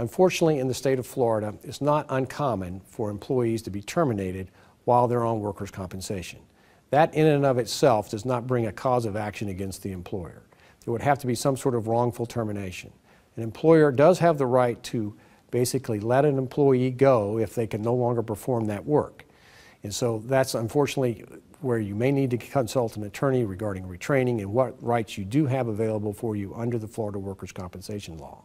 Unfortunately, in the state of Florida, it's not uncommon for employees to be terminated while they're on workers' compensation. That in and of itself does not bring a cause of action against the employer. There would have to be some sort of wrongful termination. An employer does have the right to basically let an employee go if they can no longer perform that work. And so that's unfortunately where you may need to consult an attorney regarding retraining and what rights you do have available for you under the Florida Workers' Compensation Law.